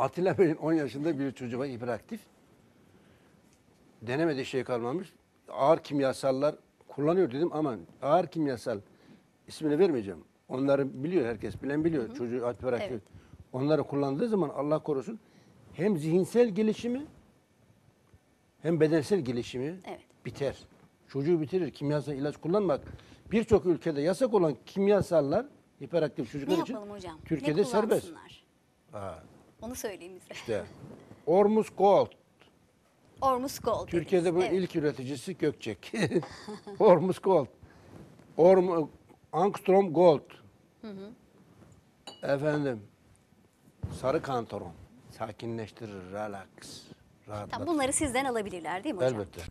Atilla Bey'in 10 yaşında bir çocuğu var hiperaktif. Denemediği şey kalmamış. Ağır kimyasallar kullanıyor dedim ama ağır kimyasal ismini vermeyeceğim. Onları biliyor herkes bilen biliyor. Çocuğu hiperaktif. Evet. Onları kullandığı zaman Allah korusun hem zihinsel gelişimi hem bedensel gelişimi Evet. biter. Çocuğu bitirir. Kimyasal ilaç kullanmak birçok ülkede yasak olan kimyasallar hiperaktif çocuklar için hocam? Türkiye'de serbest. kullansınlar? Onu söyleyin bize. işte Ormus Gold. Ormus Gold Türkiye'de bu Evet. ilk üreticisi Gökçek. Ormus Gold. Orm Angstrom Gold. Efendim. Sarı kantaron. Sakinleştirir, relax. Rahatlatır. Tamam, bunları sizden alabilirler değil mi hocam? Elbette.